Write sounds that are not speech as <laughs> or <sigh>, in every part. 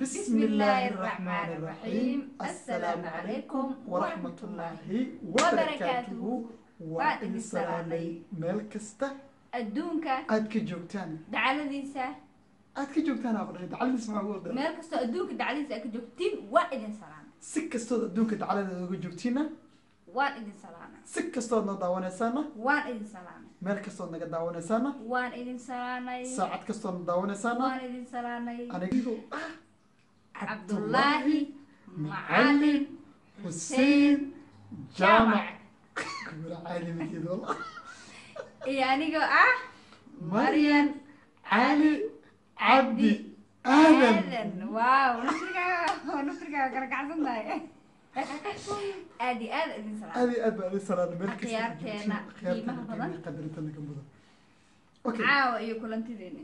بسم الله الرحمن الرحيم السلام عليكم ورحمة الله وبركاته وإن السلامي meel kasta adduunka aad ka joogtaan dacaladiisa aad ka joogtaan aqdhay dacaladiis maxaa ugu ordhay meel kastoo adduunka dacaladiisa aad ka joogtiin waa idin salaamay si kastood adduunka dacaladeeda uga joogtiinna waan idin salaamay si kastood noo daawanaysaana waan idin salaamay meel kastood naga daawanaysaana waan idin salaamay saacad kastood na daawanaysaana waan idin salaamay anigoo ah cabdullaahi macalin xuseen jaamac iyo <laughs> anigoo ah? Maryan cali cabdi aadan naftirkaaga kala kacsan tahay aad iyo aad idin salaamay aad iyo aad baa idin salaada meel kasta qiimaha badan. qadarinteena ka mudan caawa iyo kulantideena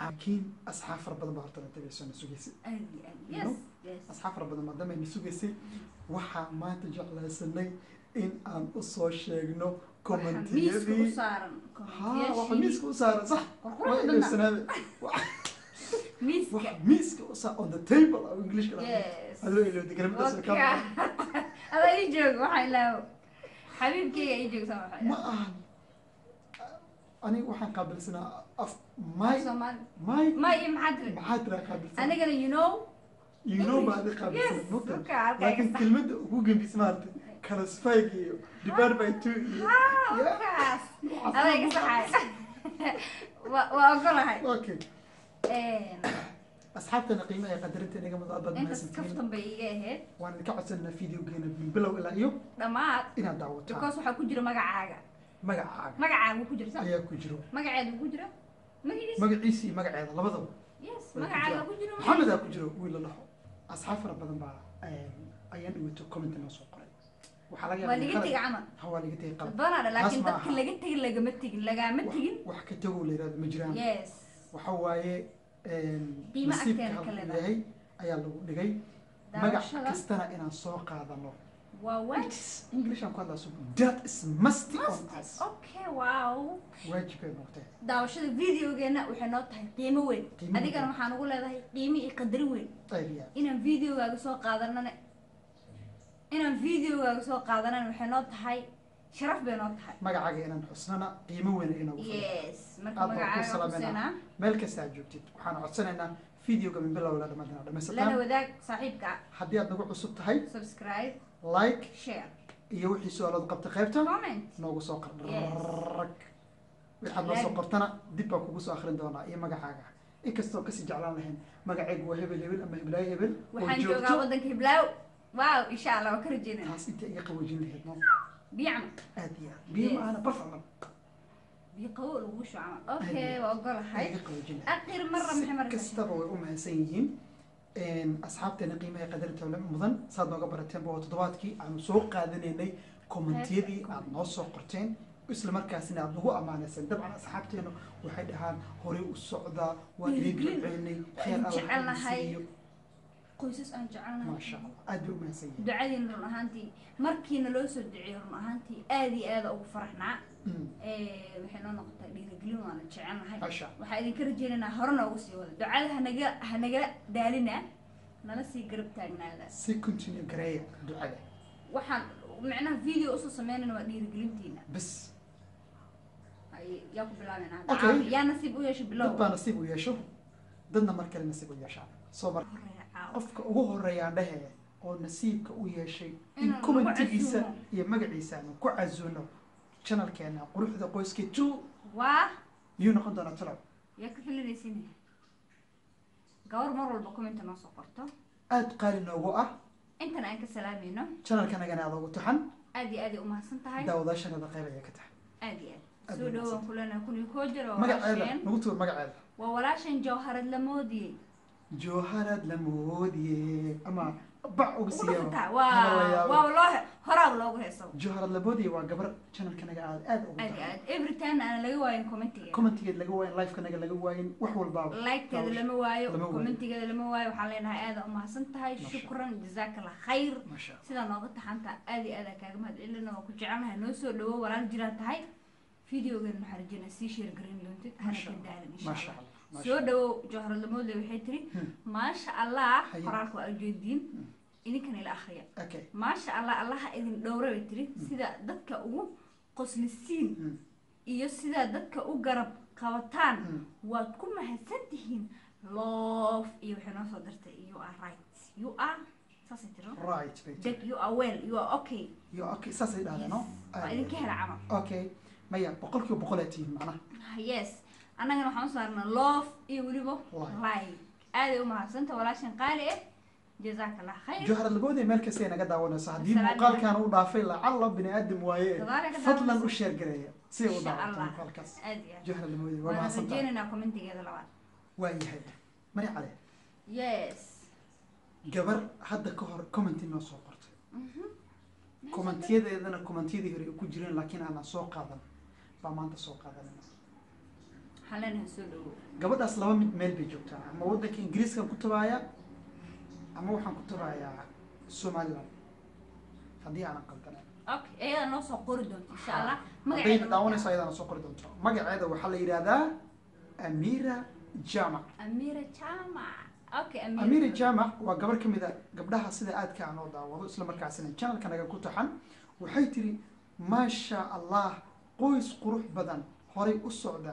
laakiin asxaab fara badan baa horta na tagayso na sugaysay. Aad iyo aad You yes know? yes. Asxaab fara badan maadaama ayna sugaysay. Waxaa maanta jeclaysanay in aan u soo sheegno commentiyadii saaran ha waxa miiska u saaran. Sax miiska. Waxa miiska u saaran on the table oo english ka yes. Adoo ilowda garamadaas oo Waka. ka <laughs> adaa ii joog waxaa ilaawo. Xabiibkeyga ii joogsa waxaa ma ahan aniga waxaan qaabilsanaa af my soomaali my ma iyo maxaa tiri maxaa tiraa qaabilsan anigana you know you know baa adi yes. qaabilsan mugta duka halkaa laakiin iga kelmadda ugu gembis maaragtay kalasfayg iyo divide by two. Iyo sax Yeah. wakaas adaa iga saxay waa waa ogolahay okay. Een, asxaabtana qiimaha ee qadarinta inaga mudan baad intaas mahadsantihiin kaftan bay iga ahayd waan idinka codsanaa videogeena min bilow ilaa iyo dhammaad inaad daawataan because waxaa ku jira magacaaga magacaaga ku jira ayaa ku jiro. Magaceeda ku jira magaciisa magaciisa iyo magaceeda labadaba. Yes way ku magacaaga jiraan. ku jira maxamedaa ku jiro. Wiil la dhaho asxaab fara badan baa ayaan dhaweyto comment noo soo qoray. Waxaa laga waa yaabaa laga qalad- tega camal. Ha waa laga tegay qalad badana laakiin ma dadka aha. laga tegin lagama tegin lagama tegin. wax wax ka tagow la yihahdo ma jiraan. Yes. Waxa waaye Qiimo nasiibka agteena halkuu ka leedahay. yahay ayaa lagu dhigay. Magac kastana inaan soo qaadano waa It waajib is English aan ku hadlaa so that is musty on us. Okay wow. Waajibay noqotay daawashada videogeena waxay noo tahay qiimo weyn. Adigana waxaan ugu leedahay qiimo iyo qadari weyn. Inaan videogaaga soo qaadanana inaan videogaaga soo qaadanana waxay noo tahay sharaf bay noo tahay. Magacaaga inaan xusnana qiimo weyn filan yes marka magacaaga xuseena meel kasta aad joogtid waxaan codsanaynaa videoga min bilow ilaa dhammaad inaad lana wadaag saaxiibka. Haddii aad nagu cusub tahay subscribe like iyo wixii su'aalood qabta qaybta. Noogu soo qor rag waxaad noo soo qortana dib baan kugu soo akrin doonaa iyo magacaaga inkastoo ka sii jeclaan lahayn magacaygu waa hebel hebel ama heblaayo hebel waxaan joogaa joogto waddanka hiblaaw wow insha allah waa ka rajeynaya taas inta iga qaboojin lahayd no biyacma aad iyo aad biyo Yes. maahana barfacman biyo qabow lagu shucama okay waa ogolahay iga qaboojin lahayd aqir marra maxay maraysaa kastaba way u mahadsan yihiin asxaabteena qiimaha qadarinta wala mudan saad nooga barateenba waa toddobaadkii aanu soo qaadanaynay kommentiyadii aad noo soo qorteen isla markaasina aad nagu ammaanayseen dabcan asxaabteena waxay dhahaan horey u socdaa waa idin duceynay alla jecelnahay. Qoysas aan jecelnahay maasha allah aad bay u mahadsan yihiin ducadiina run ahaantii markiina loo soo duceeyo run ahaantii aad iyo aada ugu faraxnaa Mm, waxay noo noqotay dhiirigelin waana jecelnahay waxaa idinka rajeynaynaa hore noogu sii wada. Ducada hanaga hanagala daalina nala sii garab taagnaada. Si continue gareeya ducada. Waxaan micnaha video u soo sameynayna waa dhiirigelintiina. Bas. Ay- yaa ku. Caawi, yaa nasiib u yeesha bilow. Dad baa nasiib u yeesho. Dadna mar kale nasiib u yeeshaan. Soo mar. Qofka ugu horeeyaan dhehe oo nasiibka u yeeshay in commentigiisa iyo magaciisa aanu ku casuuno channelkeena quruxda qoyska two waa? Yuu noqon doonaa talow. Yaa ka filinaysin gabar mar walba commenta noo soo qorto. Aad qaali noogu ah. Intana aan ka salaamayno channelkanagana aad ugu taxan aad iyo aad ay umahadsan tahay. Daawadaashanada qayb ayay ka tahay. Aad iyo aad. Soo dhawaan kulana kun iyo koo jir magaceeda walaasheen nagu tuur magaceeda. Waa walaashan jawharad la moodiyey jooharad la moodiye ama bac uga ugu siiya dhufataa waa waa loo he- horaaba loogu heesaba jooharad la moodiye waa gabar channelkanaga aad aad ugu aad laga waayin commentigeeda commentigeed laga waayin lifekanaga laga waayin wax walbaaba lama waayo Lama waayo. commentigeeda lama waayo waxaan leenahay aada umahadsan tahay shukran jazakallah khayr sidaa nooga taxanta aad iyo aad aan kaaga mahad celina waa ku jecelnahay noo soo dhawo walaal jiraan tahay waxaan rajeynaa sii sheer garin doontid hana ka daalin insha allah soo dhawow jawharlamoodle waxay tiri Hmm. maasha allah qoraalka waa ujeediin idinkana ila akhriya maasha allah allaha idin dhowra bay tiri sida dadka ugu qoslisiin Hmm. iyo sidaa dadka u garab qabataan Hmm. waad ku mahadsan tihiin love iyo waxay noo soo dartay. You are right. You are saasay tiri no? right that you are well. You are okay. Iyo okay saasay dhahdeen no? Waa idinka hela camal. Okay maya boqolkiiba boqol ay tihiin macnaha yes annagana waxaan u saarnaa love iyo weliba Like. aaday u mahadsanta walaashan qaali eh. Jazaaka allah khayr meel kasta ay naga daawanayso. Haddii muuqaalkan u dhaafay lacalla bini aadam waaye fadlan u sheer gareeya si u daawato muuqaalkaas. Waa rajeynaynaa commentigeeda labaad. Waa yahay. Mari cale yes. Gabar hadda ka hor commenti noo soo qortay. Commentiyadeedana commentiyadii hore ay ku jireen laakiin aanan soo qaadan. Baa maanta soo qaadanayna waxaan leenahay soo dhawow gabadhaas laba mid meel bay joogtaa. Ama waddanka ingiriiskan ku tabaaya ama waxaan ku tabayaa somaliland. Haddii aanan iyada noo soo qori doonto magaceeda waxaa la yidhahdaa amira jamac amira jamac waa gabar ka mid a gabdhaha sida aadka aan oo daawado isla markaasina channelka naga ku taxan. Waxay tiri maasha allah qoys qurux badan horay u socda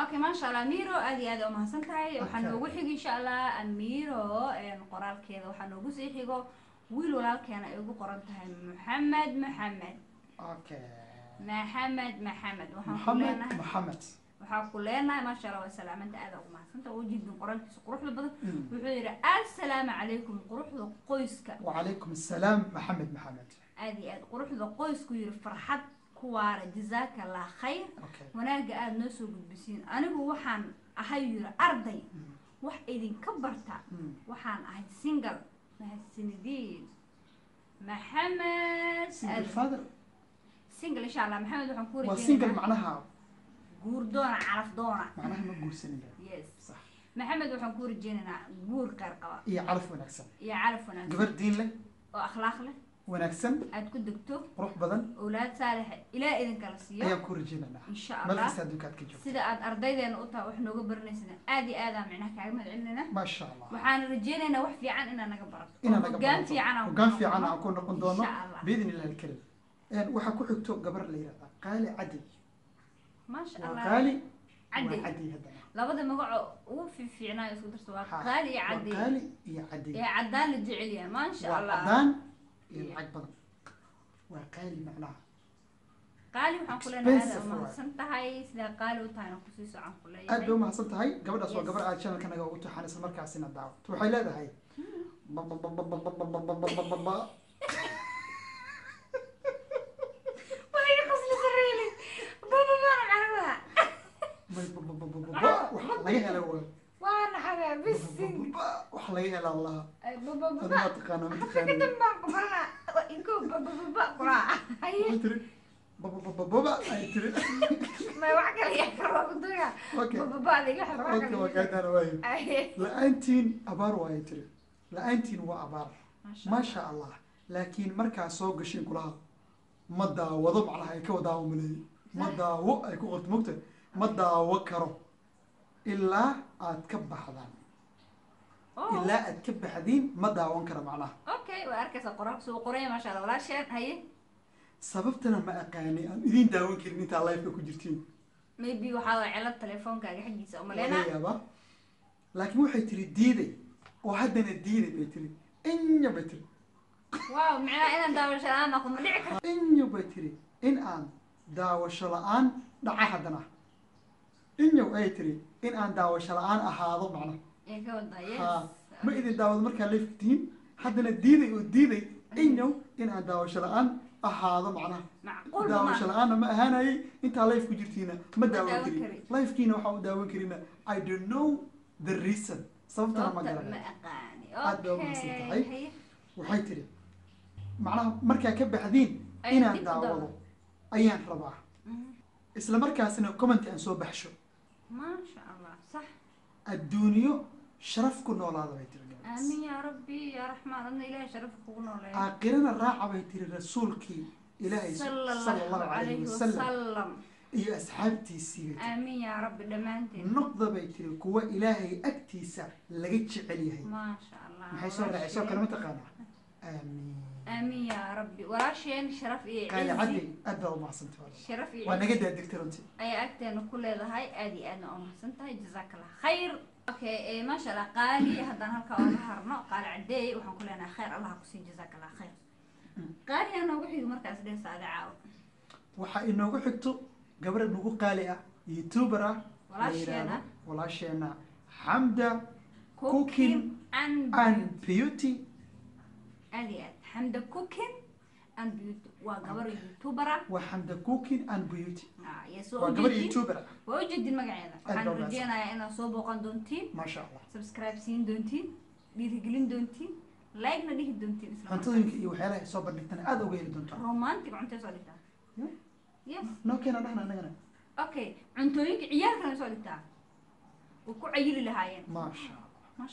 okay maasha allah miro aad iyo aad umahadsan tahay. Waxaa noogu xigo insha allah miro qoraalkeeda waxaa noogu sii xigo. Wiil walaalkeena ay ugu qoran tahay maxamed maxamed okay. Maxamed maxamed waxaan maxamed waxaa ku leenahay maasha allah waa salaamada aada ugu mahadsanta oo jidin qoraalkiisa quruxda badan. Mm. Wuxuu yidhi assalaamu calaykum quruxda qoyska. Wacalaykum assalaam maxamed maxamed aad iyo aad quruxda qoysku yidhi farxad ku waara jazaaka khayr. Wanaaga aada noo soo gudbisiin anigu waxaan ahay yiri arday. Mm. Wax idinka barta. Mm. Waxaan ahay singal mahadsanidin maxamed singal insha allah maxamed waxaan ku waa singal macnaha? Guurdoona calaf doona. Macnaha ma guursanina yes. Maxamed waxaan ku rajeynaynaa guur qaar qaba. Iyo calaf wanaagsan. Iyo calaf wanaagsan. Gabar diin leh? Oo akhlaaq leh wanaagsan aad ku degto qurux badan awlaad saalixa ilaa idin kala siiyo. ayaan ku rajeynanaa insha aad ardaydeena u tahay wax nooga baranaysana aad iyo aad aan macnaha kaaga mahad celinayna maasha allah. Waxaan rajeynaynaa wax fiican inaa naga barato. Inaa naga fiican aan ku noqon doono. Biidin illahi alkarim waxaa ku xigto gabar la yihahda qaali cadi maasha allah. Qaali عدي عدي هذا لابد ما قعوا وفي في عناية سكوتر سواء قالي عدي قالي يا عدي يا عدان الجعلية ما إن شاء iyo lacag badan waa qaali macnaha qaali waxaan ku leenahay aad mahadsan tahay sidaa qaali u tahayna kusii socon ku leeyahay aad bay mahadsan tahay gabadhaas waa gabar aad channelka naga ugu taxaan isla markaasina daawato waxay leedahay waxaa laga helay wax la'aantiin abaar waa tiri. La'aantiin waa abaar. Maasha allah. Laakiin markaa soo gasheen kulaha ma daawado macnaha ay ka wadaawo maleeyo ma daawo ay ku qorto mogta ma daawo karo. Ilaa aad ka baxdaan ilaa aad ka baxdiin ma daawan karo macnaha. Okay waa arkaysa qoraalka soo qoraya maasha allah walaasheen haye sababtana ma aqaani aan idiin daawan karin intaa live-ka ku jirtiin. Maybe waxaa waa cilad teleefoonkaaga xaggiisa yaabaa laakiin waxay tiri diiday. Oo haddana diiday bay tiri. Inya bay tiri. Waaw micnaha inaan daawasho la'aan noqdo ma dhici karto. Inyo bay tiri. In aan daawasho la'aan dhaca haddana. Inyow ay tiri in aan daawasho la'aan ahaado macna ma idin daawado markaa leeftihiin haddana diiday oo diiday inyow in aan daawasho la'aan ahaado macnaha. Daawasho la'aanna ma. ahaanayay intaa life ku jirtiina ma daawan karin. lifekiina waxaa u daawan karina i don't know the reason. Sababtana ma aad umahadsan tahay. haye waxay tiri macnaha markaa ka baxdiin inaan daawado. ayaan rabaa. Mhm. isla markaasina comment aan soo baxsho. Maasha allah sax adduunyo sharaf ku noolaada bay tiri gabadhaas. aamin yaa rabbi yaa raxmaan adna ilaahay sharaf kugu nooleeya aakhirana raaca bay tiri rasuulkii ilaahay sala sala allahu allahu calayhi wasalam iyo asxaabtiisii bay tiri. Aamin yaa rabbi dhammaanteen noqda bay tiri kuwa ilaahay agtiisa laga jecel yahay. Maasha allah. Maxay soo raacay soo kale ma taqaanaa. Aamiin aamin yaa rabbi. Walaasheen sharaf iyo cizi caddi aad baa umahadsantahay walaal. sharaf iyo waa naga daadegtay runtii? Ayaa agteena ku leedahay aad iyo aadna oo mahadsan tahay. Jazaaka allah khayr. Okay eh, maasha allah qaali haddaan halkaa ooga harno qaali cadeey waxaan ku leenahay khayr. Allah ku sii jazaaka allah khayr. Qaali yaa noogu xigi markaas dheesa ada caawo waxaa inoogu xigto gabadha nagu qaali ah youtuber ah la Walaasheena. walaasheena xamda cooking and beauty aad iyo aad xamda cooking and beauty waa gabar youtuber ah waa xamda cooking and beauty Ah, yes waa waa gabadh ujeedin youtuber ah waa ujeedin magaceeda Aad waxaan rajeynayaa inaad soo booqan doontiin maasha allah subscribe siin doontiin dhiirigelin doontiin like-na dhihi doontiin cuntooyinka iyo waxyaalaha soo bandhigtana aada uga heli doontaa romantic cuntay soo dhigtaa yes noo keena dhahna anagana okay cuntooyinka ciyaalkana soo dhigtaa way ku cayili lahaayeen maasha allah Masha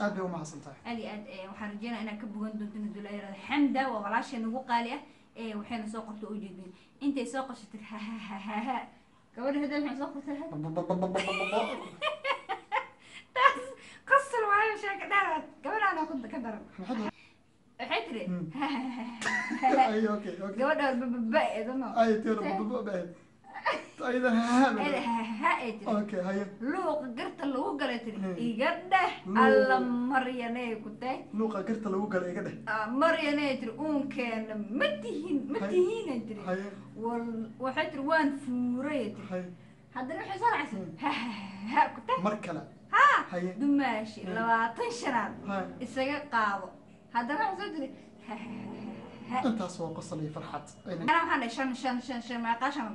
aad bay umahadsan tahay aad iyo aad eh, waxaan rajeynaya inaad ka bogan doontiin hadduu la yirahdo xamda waa walaasheen ugu qaali ah ee waxayna soo qorto oo ujeedin intay soo qashatay hahahaha gabadha hadda waxay soo qortay taas qasal waayo sheeka dheeraad gabadhaana ku ka daran maxaad waxay tiri Hmm. ay okay okay gabadha bababa eedano ay tiro bababa aydan luuqa garta lagu galay tiri. Hmm. iga dheh alla maryanee ku tahay luuqa garta lagu gala iga dheh. Ah, maryanee tiri uunkeena ma tihin ma Hay. tihiinay tiri. Waxay tiri waan fuuray tiri. Haddana waxay soo Hmm. ha ku tahay mar kale. Ha! Dumaashi Hmm. labaatan shanaad. Isaga qaado. Haddana waxay soo tiri intaas waa qosol iyo farxad. Ayna ana waxaan dhahay shan shan shan shan meeqaa shan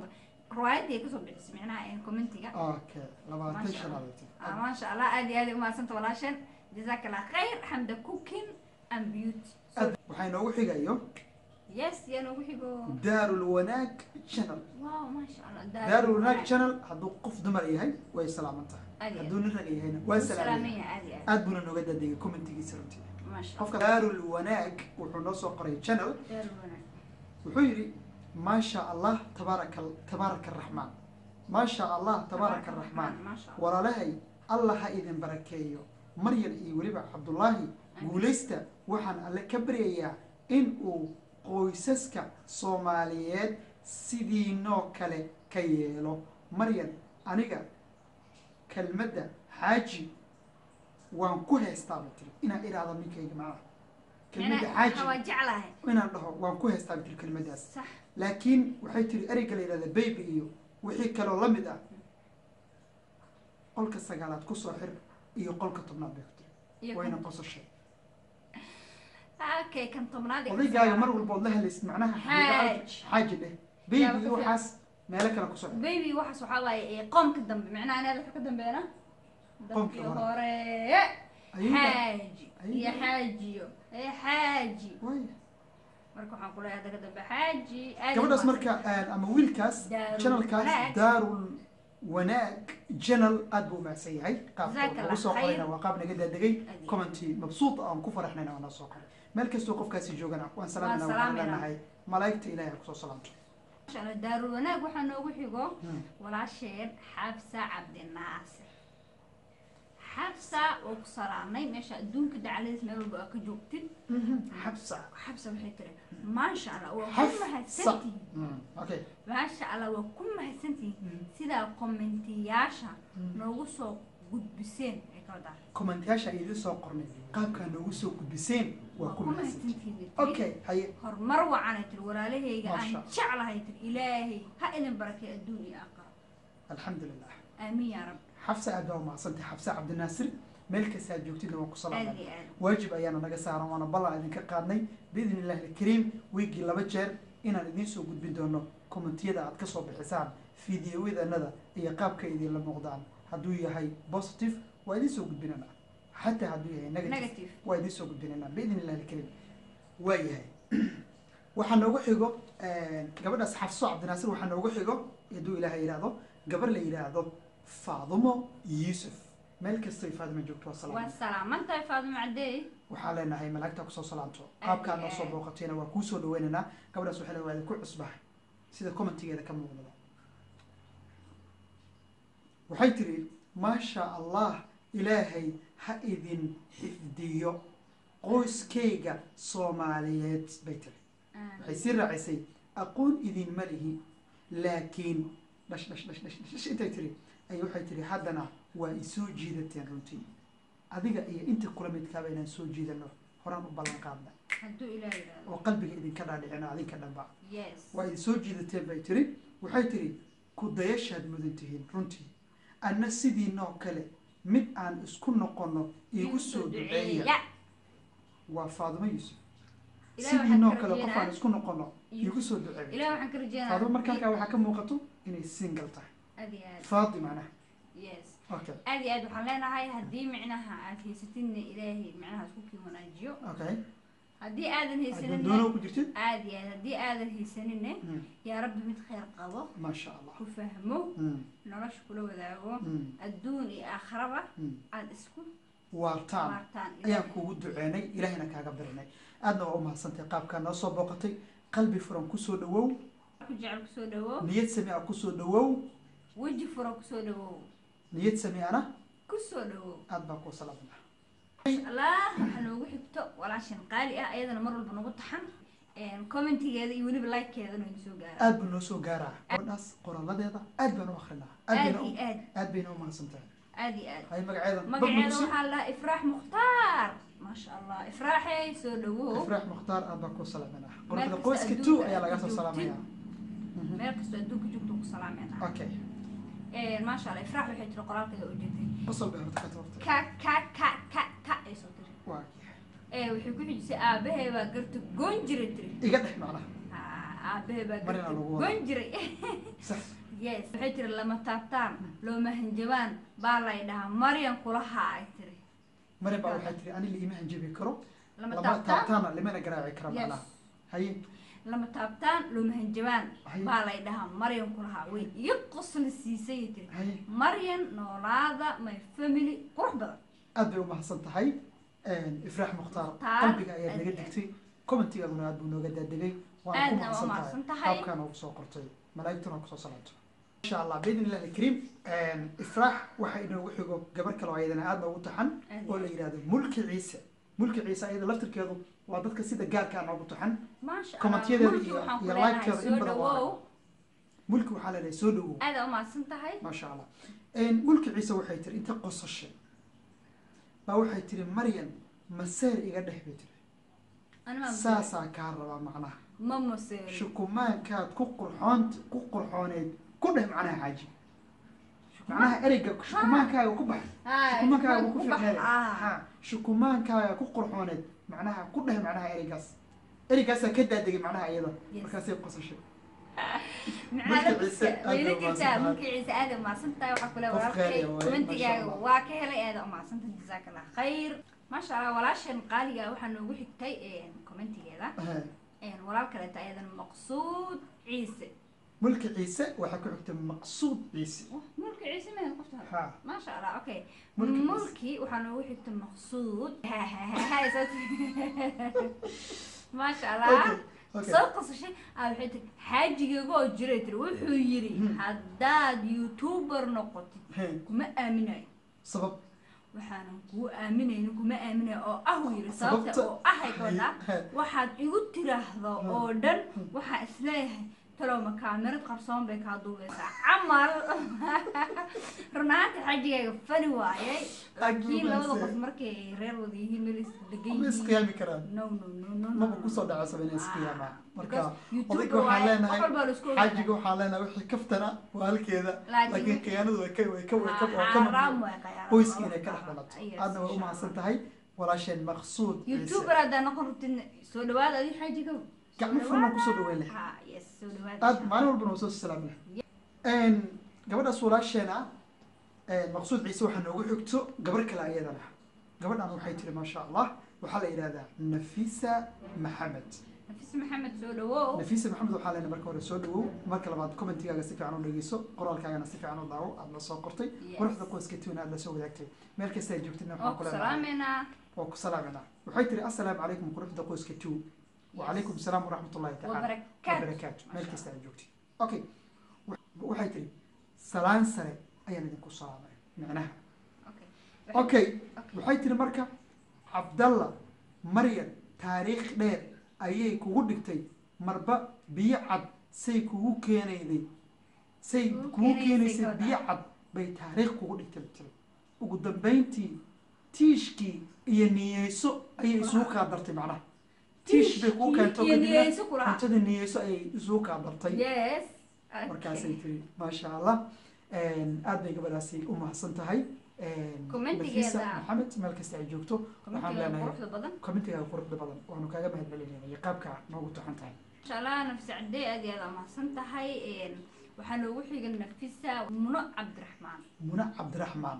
riwaayadii ka soo bixisay micnaha ee commentiga okay labaatan Masha shanaad Ah, maasha allah aad iyo aad ay umahadsanta walaasheen jazaaka allah khayr xamda cooking and beauty. So, waxaa inoogu xigayo yes yaa noogu xigo daarul wanaag channel. Wow maasha allah daarul wanaag channel hadduu qof dumar yahay way salaaman tahay Aad iyo hadduu nin rag yahayna waa Wuu salaamay salaamaya aad iyo aad aad buuna nooga daadegay commentigiisa runtii maasha qofka maasha allah tabaaraka tabaaraka araxmaan maasha allah maasha allah walaalahay allah ha idin barakeeyo. Maryam iyo weliba cabdullaahi guulaysta waxaan alle ka baryayaa in uu qoysaska soomaaliyeed sidiinoo kale ka yeelo. Maryam aniga kelmadda xaaji waan ku heystaa bay tiri. Inaan idhaahdo ninkayga macnaha kelmadda xaaji. inaan dhaho waan ku heystaa bay tiri kelmaddaas laakiin waxay tiri ereyga la yidhahda baby iyo wixii kaloo la mid ah qolka sagaalaad ku soo xir iyo qolka tobnaad bay ku tiri wayna kan odaygaaga mar walba ood la helaysid macnaha Xaaj. xaaji dheh baby iyo waxaas meelo kale ku soo xir. Baby waxaas waxaa waaye qoomka dambe micnaha inaad waxa ka dambeena? Dambi hore. xaaji iyo xaajiyo xaaji marka waxaan ku leeyahay hadda ka dambe xaaji aad. gabadhaas marka ama wiilkaas Wanaag. daarul wanaag channel aad buu umahadsan yahay. Qaabka lagu soo qorayna waa qaab naga daadegay Adi. commenty mabsuud aan ku faraxnayna waa noo soo qoray. Meel kastoo qofkaasi joogana waan salaamayna waxaan leenahay malaa'igta ilaahay ha ku soo salaamto daarul wanaag waxaa noogu xigo Hmm. walaasheen xabsa cabdinaasir حبسة وقصرة. ماي مشى دونك دعالت ما بقى كجوبتن حبسة. حبسة بحكرة ما شاء الله. وكم هالسنتي. أوكي. ما شاء الله. وكم هالسنتي. سيدا كومنتي ياشا نوصو قد بسين كومنتي ياشا إذا صو قرمي قاب كان نوصو قد بسين وكم هالسنتي أوكي. هاي هر مروع عن تلورا ليه يا أنا شعلة هاي الإلهي هاي البركة الدنيا أقرب. الحمد لله. آمين يا رب. Xabsa aad baa umahadsantahay xabsa cabdinaasir meel kasta aad joogtidna waan ku salaamay waajib ayaana naga saaran waana ballan idinka qaadnay biidni illahi alkariim wiigii laba jeer inaan idiin soo gudbin doono kommentiyada aad ka soo bixisaan fiidiyowadanada iyo qaabka idinla muuqdaan hadduu yahay positive waa idiin soo gudbinana xataa hadduu yahay negative. Waa idiin soo gudbinaynaa biidn illahi alkarim waa yahay waxaa noogu xigo gabadhaas xafso cabdinaasir waxaa noogu xigo hadduu ilaahay yidhaahdo gabar la yidhaahdo faadumo yuusuf meel kastay faadima joogto waa salaam waa salaamantahay faadimo waxaa leenahay malaagta ku soo salaamto qaabkaa noo soo booqatayna waa kuusoo dhaweynaynaa gabadhaas waxay leedahay ku cusbahay sida commentigeeda ka muuqdada waxay tiri maasha allah ilaahay ha idin xifdiyo qoyskayga soomaaliyeed bay tiri waxay sii raacisay aqoon idinma lihi laakiin dhash dhash dhash dhash dhash intay tiri ay waxay tiri haddana waa isoo jiidateen runtii. Adiga iyo inta kula midkaaba inaan soo jiidano horaan u ballan qaadna. Oo qalbiga idinka dhaadhicino adinka dhanba waa idin soo jiidateen bay tiri waxay tiri ku dayashaad mudan tihiin runtii. Anna sidiinoo kale mid aan isku noqono iigu soo duceeya. waa faadimo yuusuf. Sidiinoo ka kale qof aan isku noqono iigu soo duceeya. Faadimo marka halkaa waxaa ka muuqato inay single tahay faadi macnaha yes. Okay aad iyo aad waxaan leenahay haddii micnaha aad haysatidna ilaahay micnaha isku kii wanaajiyo. Okay haddii aadan aad iyo aad. Haddii aadan haysaninne Mm, yaa rabbi mid khayr qabo. Maasha allah ku fahmo. Mm, nolosha kula wadaago. Mm, adduun iyo aakhiraba mm. aad isku waartaan. ayaan kuugu duceynay ilaahayna kaaga barinay aadna waa u mahadsantahay qaabkaa noo soo booqatay. Qalbi furan ku soo dhawow. Kusoo niyad sami a ku soo dhawow weji fura ku soo dhawow niyad sami ana ku soo dhawow aad baa kuu salaamana allah waxaa noogu xigto walaashan qaali ah ayadana mar walba nagu taxan commentigeeda iyo weliba likekeeda noo soo gaara aad buu noo soo gaaraa gabadhaas qoralladeeda aad baan u akrinaa aad aad bayna u- aad aad bayna u mahadsantahay aad iyo aad hay magaceeda magaceeda waxaa la dhahaa ifraax mukhtaar maasha allah ifraaxey soo dhawow ifraax mukhtaar aad baan kuu kasta qoyska two ayaa laga soo salaamayaa meel kastoo adduunka joogto ku salaameena okay maasha allah ifraax waxay tiri qoraalkeeda u jeeday qosol bay horta ka toortay ka ka ka ka ka ay soo tiri waa ee waxay ku xijisay aabahee baa garta goon jiray tiri iga dhex macnaha aabahee baa Marina garta lagu wada. goon jiray sax <laughs> yes waxay tiri lama taabtaan looma hanjabaan baa lay dhahaa maryan kulaha ay tiri mare baa waxay tiri ani liima hanjabi karo lama lama taabtaan taabtaana limana garaaci kara macnaha haye lama taabtaan looma hanjabaan. Hay. baa lay dhahaa maryan kulaha way iga qosli siisay ay tiri. Maryan noolaada my family qurux badan. Aad bay u mahadsan tahay ifraax mukhtaar. Qalbiga ayaad aad naga digtay. Commentigaaduna aad buu nooga daadegay waana ku mahadsan tahay. noogu soo qortay. Malaa'igtuna ku soo salaamto insha allah biidn illahi alkariim ifraax waxaa inoogu xigo gabar kale oo ayadana aad noogu taxan oo la yidhahdo mulki ciise. Mulki ciise ayada laftirkeedu waa dadka sida gaarkaa noogu taxan mulki iyo- in badan waa dhawow mulki waxaa leedahay soo dhawow aada u mahadsan tahay. Maasha allah. Mulki ciise waxay tiri inta qosashay baa waxay tiri maryan maseer iga dhex bay tiri saasaa kaa rabaa macnaha. Shukumaankaad ku qurxoont ku qurxooneed ku dheh macnaha xaaji macnaha ereyga shukumaankaaga ku bax shukumaankaaga ku ficneed ha shukumaankaaga ku qurxooneed macnaha ku dheh macnaha ereygaas. Ereygaasaa ka daadegay macnaha iyada. Markaasay qosashay. <laughs> Ciise aada u mahadsan tahay waxaa kule Qof walaalkay khayr ah waaye, commentigaaga masha Allah. waa ka helay aada u mahadsan tahay jazaaka allah khayr. Maasha allah walaashan qaaliga waxaa noogu xigtay commentigeeda. Walaal kaleeta ayadan maqsuud ciise mulki ciise waxaa ku xigtay maqsuud ciise mulki ciise ma qofta ha allah okay Mulki waxaa noogu xigta maqsuud maasha allah okay okay soo qasashay aa waxay tiri xaajigeega oo jiray tiri wuxuu Hmm. haddaad youtuber noqotid kuma aaminayo sabab waxaanan kuu aaminaynin kuma aaminayo oo ah uu yidhi sababta oo ahay He, waxaad igu tiraahdo oo dhan waxaa is leeyahay talowma kaamirad qarsoon bay kaa duubeysaa camal run ahaanta xajigayga fani waayay laakiin labada qof markay reer wada yihiin meel is degan ma yihiin isqiyaami karaan no no no no no maba ku soo dhaco sabina isqiyaama marka Because odayga YouTuber waxaan leenahay wixii kaftana waa halkeeda Laakiin- khiyaanadu way ka way ka way ka waa ka xaaraam mamnuuc waay qayaarada. qoyska inay ka dhex dhalato aadna way u insha mahadsan Allah. tahay walaasheen maqsuud youtuber haddaa noqon rabtid soo dhawaada adi xaajiga gacmo furna ku soo soo dhawaada aad maalin walbana waa soo gabadhaas walaasheena maqsuud ciise waxaa noogu xigto gabar kale ayadana gabadhan waxay tiri maasha allah waxaa la yidhahdaa nafisa maxamed. Nafis maxamed soo dhawow nafisa maxamed waxaa lena marka hore soo dhawow marka labaad commentigaaga si fiican u dhegeyso. Qoraalkaagana si fiican u daawo aada la soo qortay. Quruxda qoyska tiwna aada la soo wadaagtay. Meel kasta joogtidna waxaan ku salaameynaa waa ku salaaminaa waxay tiri assalaamu calaykum quruxda qoyska tiw wacalaykum salaam waraxmat ullahi tacaala wabarakaatu meel kasta ay joogtid. Okay Wa- waxay tiri salaan sare ayaan idinku salaamay micnaha. Okay waxay tiri marka cabdalla maryam taariikh dheer ayay kugu dhigtay marba biyo cad say kugu keenayday. Say Kugu keenaysay biyo cad bay taariikh kugu dhigtay tiri. Ugu dambayntii tiishkii iyo niyeyso ayay isugu kaa dartay macnaha tiish bay kugu keento iyo kadibna niyeyso ayay isugu kaa dartay yes markaasay tiri maasha allah aad bay gabadhaasi u mahadsan tahay. Nafisa maxamed meel kasta ay joogto. Waxaan leenahay quruxda badan. Commentigaaga quruxda badan. Waanu kaaga mahad celinayna iyo qaabka noogu taxan tahay insha allah nafsi cadee aad iyo aad amahadsan tahay waxaa noogu xiga nafisa muno cabdiraxmaan. Muna cabdiraxmaan.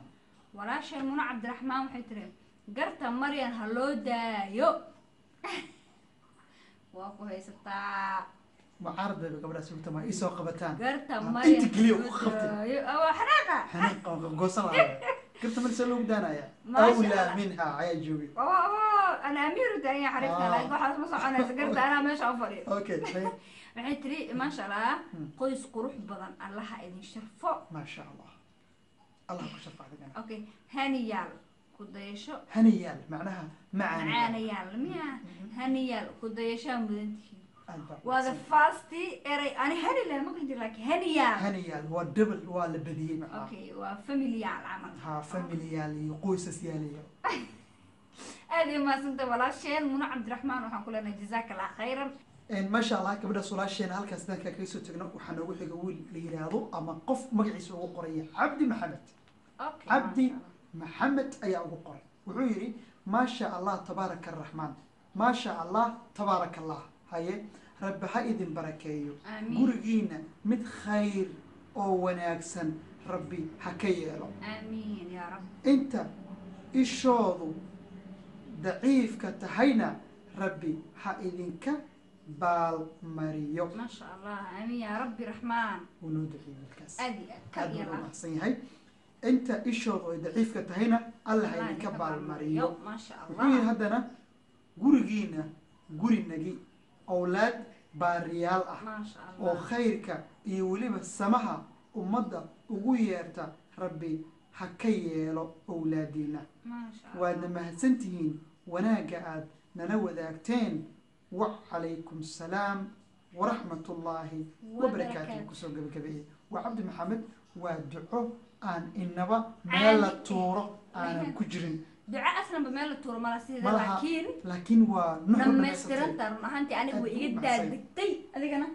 Walaashay muno cabdiraxmaan waxay tiri garta maryan ha loo daayo <laughs> waa ku haysataa mucaarad bayba gabadhaas sugta ma isoo qabataan garta Ah, maryan inta ku loo qabtay. waa xanaaqa xaniiq qabanka goosan garta marse loogu daanaya Maasha awlaa Allah. minha ayaa waa waa ana amiiru taanya xariifta Ah. laakiin waxaas ma soconaysa garta anaa meesha u fadhiyo okay waxay tiri maasha allah Hmm. qoys qurux badan allaha idin sharfo maasha allah allah ku sharfa adigana okay haniyaal ku dayasho haniyaal macnaha macaanayaal miya haniyaal ku dayashaa mudantihiin waa the first eray ani hani leh ma qanti laakiin haniyaal. Haniyaal waa double waa la badiyey macnaha. Okay waa familiyaal camal ha familiyaal iyo qoysas yaalayo <laughs> aad iyo mahadsantay walaasheen muno cabdiraxmaan waxaan ku leenahay jazaaka allah khayran maasha allah gabadhaas walaasheena halkaas danka kaga soo tegno waxaa noogu xiga wiil la yidhaahdo ama qof magaciisa ugu qoraya cabdi maxamed. Cabdi. Maxamed ayaa ugu qoray. Wuxuu yidhi maasha allah tabaaraka araxmaan maasha allah tabaaraka allah. Haye rabbi ha idin barakeeyo. Gurigiina mid khayr oo wanaagsan rabbi ha ka yeelo. Inta ishoodu daciifka tahayna rabbi ha idinka baalmariyo. Maasha allah aamiin yaa rabbi raxmaan wuu noo duceeyey wiilkaas aad buu yala u mahadsan yahay inta ishoodu ay daciifka tahayna alla ha idinka baalmariyo. wuxuu allah. Haddana gurigiina gurinagi owlaad baariyaal ah oo allah. khayrka iyo weliba samaha ummadda ugu yeerta rabbi ha ka yeelo owlaadiina waadna mahadsantihiin wanaagga aad nala wadaagteen. Wacalaykum salaam waraxmat ullaahi wabarakaatuhu ku soo gabagabeeyey waa cabdi maxamed waa duco aan inaba meel la tuuro aanan ku jirin. duco aslanba meel la tuuro mala sida laakiin laakiin waa dhammaystiranta run ahaantii aniga way iga daadegtay adigana?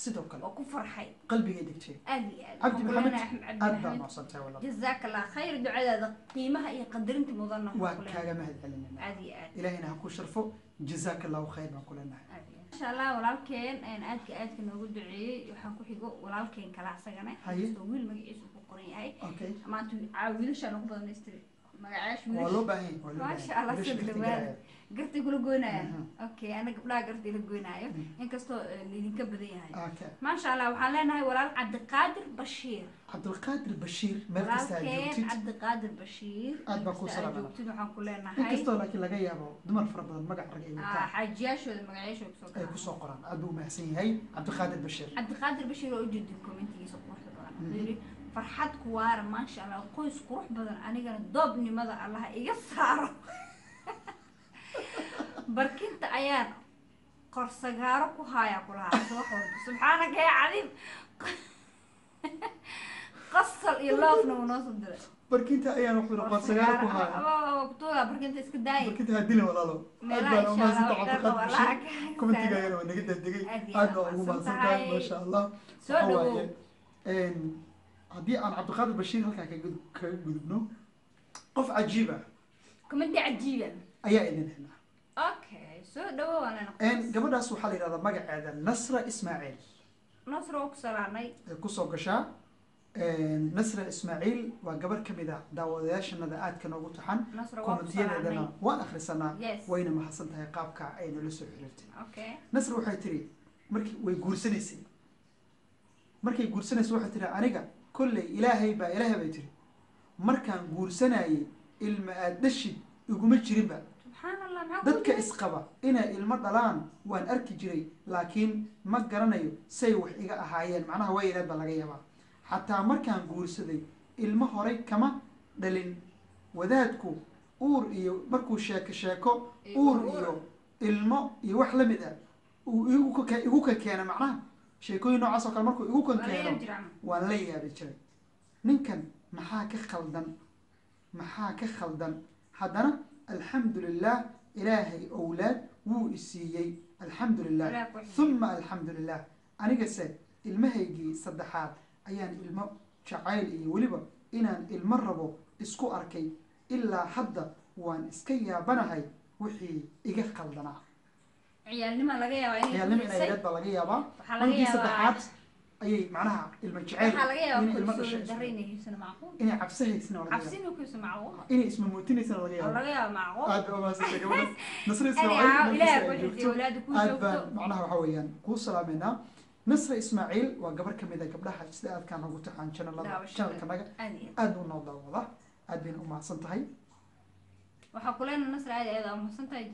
Sidoo kale ku farxay. qalbigay degtay. Aad iyo aad. Cabdi maxamed aad baa maxamed. noocsantahay walaal jazaaka allah khayr ducadaada qiimaha iyo qadarinta mudanna waa kaaga mahad celinayna aad iyo aad. Ilaahina ha ku sharfo jazaaka allahu khayr baan ku leenahay. Insha allah walaalkeen een aadka aadka noogu duceeyey. Waxaan ku xigo walaalkeen kale asagana. Wiil magaciisu ku qoran yahay maanta wiilashaa noogu badan istiri magacaash waa wiilash loo baahan yahay waa loo baahan Maasha yahay. Allah, Wiilasha sida garta dhawaad. garaya. gartay kula goynayaan Mhm. okay ana gabdhaha gartay la goynaayo. Mhm. inkastoo eh, laydinka badan yahay. Maasha allah waxaan leenahay walaal cabdiqaadir bashiir. Cabdulqaadir bashiir cabdiqaadir bashiir. Aad baa kuu waxaan ku leenahay. Inkastoo laakiin laga yaabo dumar fara badan magac rag ay ah, wataan. xaajiyaashooda magacayaashooda ku soo ay ku soo qoraan. Aad buu umahadsan yahay cabdiqaadir bashiir. Cabdiqaadir bashiir oo ujeedin commentigiisa quruxda badan Farxad kuwaara maasha allah qoys qurux badan anigana doobnimada allaha iga saaro. <laughs> Barkinta ayaan qorsagaaro ku haayaa kulahaa soo qorto subxaanaka yaa cadiim <laughs> qasal iyo loofna uu noo soo diray. Barkinta ayaan wuxuu noqon sagaal ku haaya kutuga barkinta iska daaya barkinta ha dilin walaalo. Aad baan umahadsan allah tahay commentiga ayana waa naga daadegay Aad baan ugu mahadsan mahadsan tahay maasha allah soo dhawow haddii aan cabdiqaadir bashiir halkaa kaga gudubno qof cajiib ah. Commenti cajiiba ayaa idin helnaa. Okay soo dhawow gabadhaas waxaa la yidhahdaa magaceeda nasra ismaaciil. Nasro waa ku salaanay. Kusoo gashaa. Nasra ismaaciil waa gabar ka mid ah daawadayaashanada aadka noogu taxan. Nasra salaamay waan akhrisanaa. Wayna mahadsan tahay qaabka ay nala soo xiriirtay. Okay nasr waxay tiri markii way guursanaysay markay guursanaysa waxay tiri aniga kolley ilaahay baa ilaahay bay tiri markaan guursanayay ilma aad dhashid iguma jirinba dadka isqaba inay ilmo dhalaan waan arki jiray laakiin ma garanayo say wax iga ahaayeen macnaha waa ilaad baa laga yaabaa. Xataa markaan guursaday ilmo horay kama dhalin. Wadaadku uur iyo markuu sheeko sheeko uur uur. iyo ilmo iyo wax la mid ah uu igu ka igu ka keena macnaha sheekooyin noocaas oo kale markuu igu kan Waa la keeno yeeli jiraa. waan la yaabi jiray. Ninkan maxaa ka khaldan? Maxaa ka khaldan? Haddana alxamdu lilah ilaahay owlaad wuu isiiyey alxamdu lilah Ilaah ku xifdiyo. uma alxamdu lilah anigase ilmahaygii saddexaad ayaan ilmo jacayl iyo weliba inaan ilmo rabo isku arkay. Ilaa hadda waan iska yaabanahay wixii iga khaldanaa ciyaalnima laga yaabaa inay ciyaalnimo ku inay dhisay. ilaad baa laga yaabaa waxaa laga markii yaabaa saddexaad ayay macnaha ilmo jacayl waxaa laga yaabaa inay ilmo kalsooni dhashay darro inay haysano macquul inay cabsahaysna waa laga yaabaa cabsi inuu kayso macquul inay ismamuutinaysana laga oo yaabaa laga yaaba macquul aad baa umahadsantay gabadha nasra Anyhow, ismaaciil ilaahay markiisa ku ay xifdiyo joogto walaada ku aad baan joogto macnaha waxa weeyaan kuu salaameynaa nasra ismaaciil waa gabar ka mid a gabdhaha sida aadkaan ugu taxaan janalada Daawashada. janalkanaga aad iyo aad. aad u noo daawada aad bayna umahadsan tahay waxaa kuleena nasra aad aad aa mahadsan tahay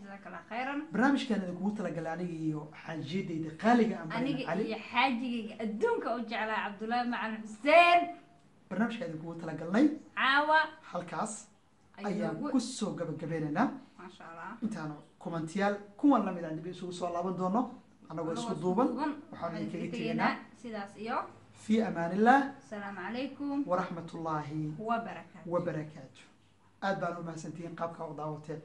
khayran. Barnaamijkan idinkugu talagalay aniga iyo xaajiyadayda qaaliga aniga iyo xaajigayga adduunka u jeclaa cabdullaahi macalin xuseen. Barnaamijkaan idinkugu talagalnay caawa. halkaas ayaan ku soo gabagabeynaynaa maasha allah intaanu komantiyaal kuwan la mid aan dib isugu soo laaban doono annagoo isku duuban waxaan idinkaga tegaynaa. sidaas iyo asalaamu calaykum waraxmat ullaahi wabarakaatu wabarakaatu aad baan u mahadsantihiin qaabkaa u daawateen